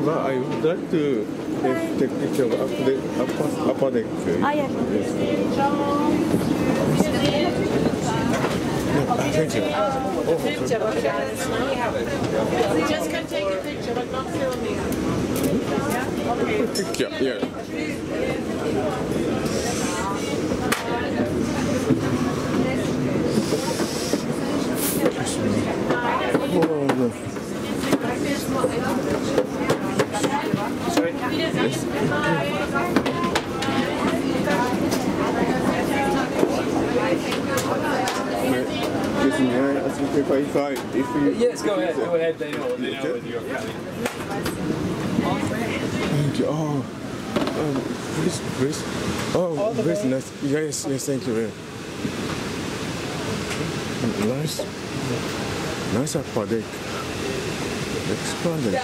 would like to uh, take picture of upper deck. Upper, upper deck. Ah, yeah. Yes. No, ah, thank you. Oh, Picture, but guys, you just can take a picture, but not filming. picture. Yeah. Oh, no. Excuse me, I ask you if I, if I, if you... Yes, go ahead. Go ahead. They know. They know you're coming. Thank you. Oh, um, please. Oh, very nice. Yes, yes, thank you very Nice. Nice upper deck. Expanded.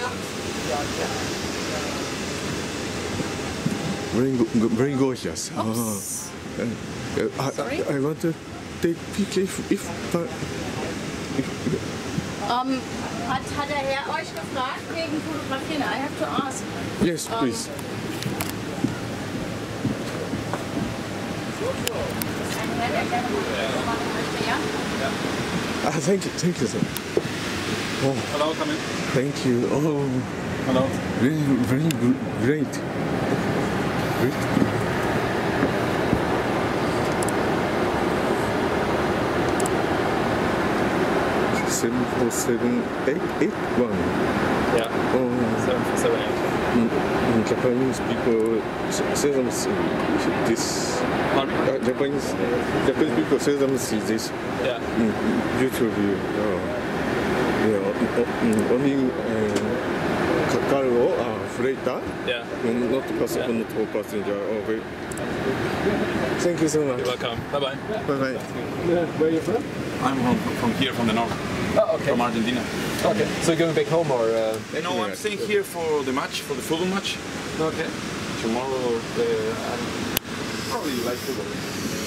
Very, very gorgeous. Oh. Uh, uh, I, I want to take picture if, if, uh, Um, hat, hat der Herr euch gefragt wegen Fotografieren? I have to ask. yes, please. Ja? Ah, thank you, thank you, sir. Hello, come in. Thank you. Oh. Hello. Very, very gr- great. Seven four seven eight eight one. Yeah. Oh, Seven for seven eight. in, in Japanese people s- seldom see this. Pardon? Uh, Japanese Japanese people seldom see this Yeah. in YouTube. Oh. Yeah, only uh, ca- uh, freighter. Yeah. Mm, Not passenger, not for passenger. Oh, very. Thank you so much. You're welcome. Bye bye. Bye bye. Where are you from? I'm from, from here, from the north, Oh, okay. from Argentina. Okay. So you're going back home or? Uh... No, I'm staying here for the match, for the football match. Okay. Tomorrow, uh, I'm probably like football.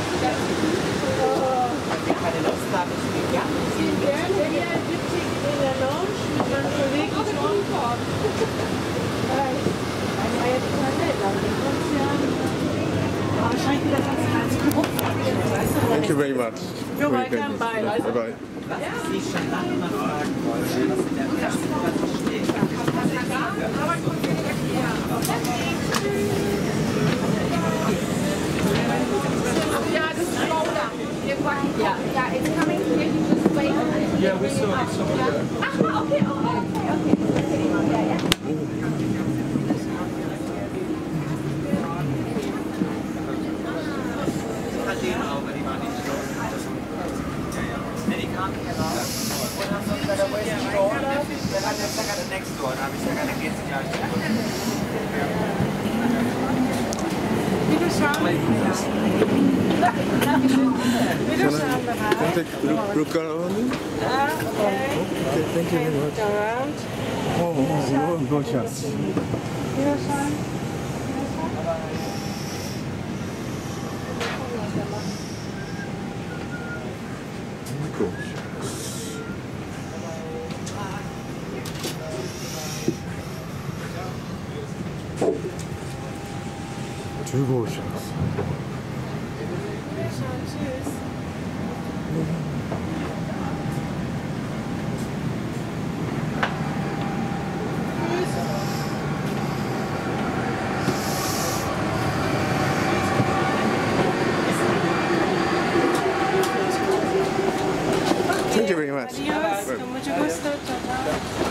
very much. You're Very welcome. Bye. Bye-bye. Ja, das ist Paula. Wir wollen, ja, ja, it's coming here. You just wait Yeah, we saw it somewhere. when I'm talking about West door, then I just check at the next door, and I'm check at the kids' judge. Contact look, look around. Ah, okay. okay. Thank you very much. Around. Oh, oh, oh, no chance. Cool. Too gorgeous. Thank you very much. Adios.